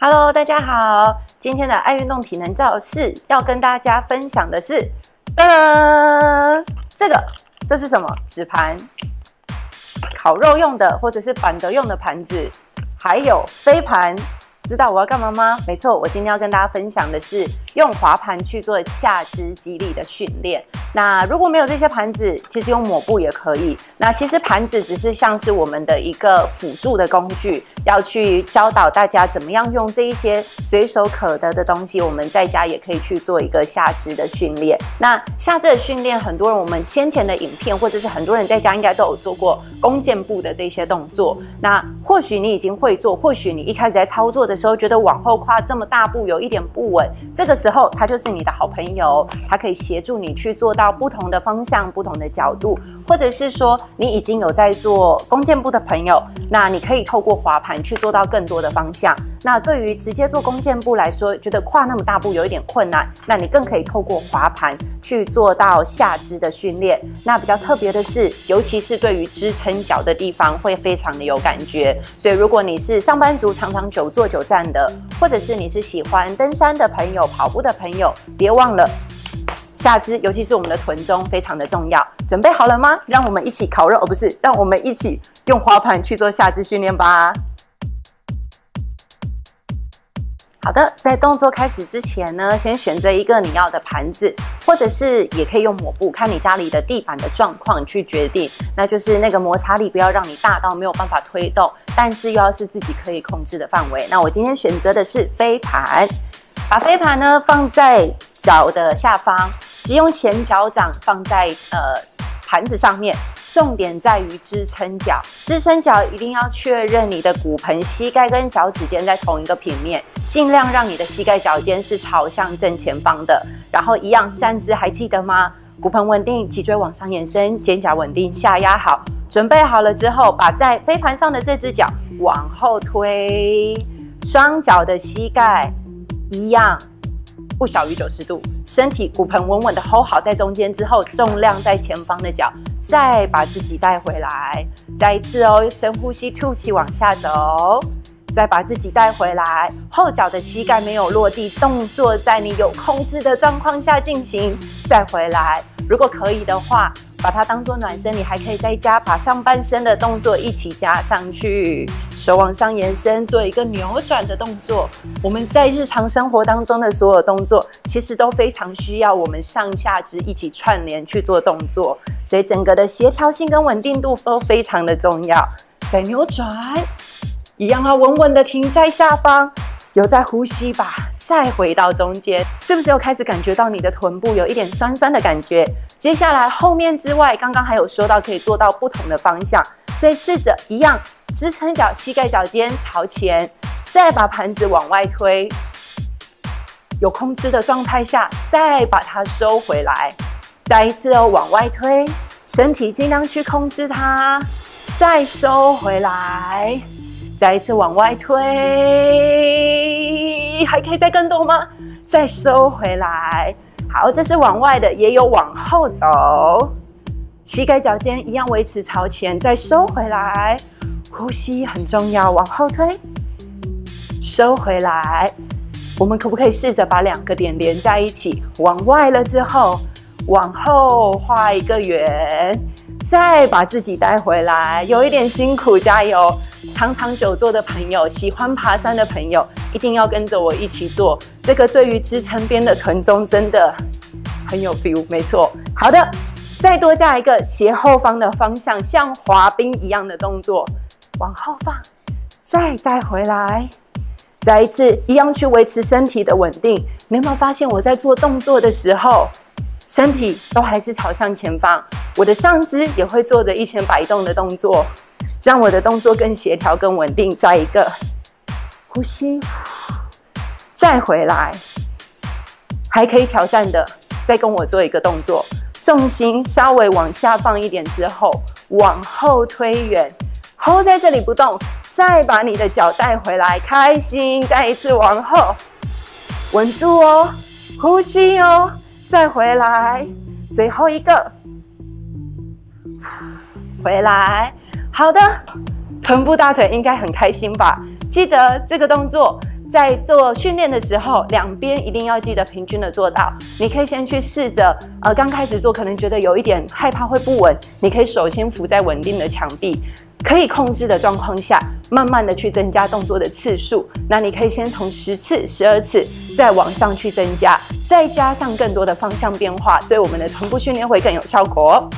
Hello，大家好，今天的爱运动体能教室要跟大家分享的是，噔，这个这是什么？纸盘，烤肉用的，或者是板德用的盘子，还有飞盘。知道我要干嘛吗？没错，我今天要跟大家分享的是用滑盘去做下肢肌力的训练。那如果没有这些盘子，其实用抹布也可以。那其实盘子只是像是我们的一个辅助的工具，要去教导大家怎么样用这一些随手可得的东西，我们在家也可以去做一个下肢的训练。那下肢的训练，很多人我们先前的影片，或者是很多人在家应该都有做过弓箭步的这些动作。那或许你已经会做，或许你一开始在操作的。时候觉得往后跨这么大步有一点不稳，这个时候他就是你的好朋友，他可以协助你去做到不同的方向、不同的角度，或者是说你已经有在做弓箭步的朋友，那你可以透过滑盘去做到更多的方向。那对于直接做弓箭步来说，觉得跨那么大步有一点困难，那你更可以透过滑盘去做到下肢的训练。那比较特别的是，尤其是对于支撑脚的地方会非常的有感觉。所以如果你是上班族，常常久坐久。站的，或者是你是喜欢登山的朋友、跑步的朋友，别忘了下肢，尤其是我们的臀中，非常的重要。准备好了吗？让我们一起烤肉，而不是让我们一起用滑盘去做下肢训练吧。好的，在动作开始之前呢，先选择一个你要的盘子，或者是也可以用抹布，看你家里的地板的状况去决定。那就是那个摩擦力不要让你大到没有办法推动，但是又要是自己可以控制的范围。那我今天选择的是飞盘，把飞盘呢放在脚的下方，只用前脚掌放在呃盘子上面。重点在于支撑脚，支撑脚一定要确认你的骨盆、膝盖跟脚趾尖在同一个平面，尽量让你的膝盖脚尖是朝向正前方的。然后一样站姿还记得吗？骨盆稳定，脊椎往上延伸，肩胛稳定，下压好。准备好了之后，把在飞盘上的这只脚往后推，双脚的膝盖一样。不小于九十度，身体骨盆稳稳的 hold 好在中间之后，重量在前方的脚，再把自己带回来，再一次哦，深呼吸，吐气往下走，再把自己带回来，后脚的膝盖没有落地，动作在你有控制的状况下进行，再回来，如果可以的话。把它当做暖身，你还可以在家把上半身的动作一起加上去，手往上延伸，做一个扭转的动作。我们在日常生活当中的所有动作，其实都非常需要我们上下肢一起串联去做动作，所以整个的协调性跟稳定度都非常的重要。再扭转，一样要稳稳的停在下方。有在呼吸吧，再回到中间，是不是又开始感觉到你的臀部有一点酸酸的感觉？接下来后面之外，刚刚还有说到可以做到不同的方向，所以试着一样支撑脚，膝盖脚尖朝前，再把盘子往外推，有控制的状态下，再把它收回来，再一次哦往外推，身体尽量去控制它，再收回来。再一次往外推，还可以再更多吗？再收回来。好，这是往外的，也有往后走。膝盖脚尖一样维持朝前，再收回来。呼吸很重要，往后推，收回来。我们可不可以试着把两个点连在一起？往外了之后，往后画一个圆。再把自己带回来，有一点辛苦，加油！长长久坐的朋友，喜欢爬山的朋友，一定要跟着我一起做。这个对于支撑边的臀中真的很有 feel，没错。好的，再多加一个斜后方的方向，像滑冰一样的动作，往后放，再带回来，再一次一样去维持身体的稳定。你有没有发现我在做动作的时候？身体都还是朝向前方，我的上肢也会做着一前摆动的动作，让我的动作更协调、更稳定。再一个呼吸，再回来，还可以挑战的，再跟我做一个动作，重心稍微往下放一点之后，往后推远，hold 在这里不动，再把你的脚带回来，开心，再一次往后，稳住哦，呼吸哦。再回来，最后一个，回来，好的，臀部大腿应该很开心吧？记得这个动作在做训练的时候，两边一定要记得平均的做到。你可以先去试着，呃，刚开始做可能觉得有一点害怕会不稳，你可以首先扶在稳定的墙壁，可以控制的状况下，慢慢的去增加动作的次数。那你可以先从十次、十二次，再往上去增加，再加上更多的方向变化，对我们的臀部训练会更有效果。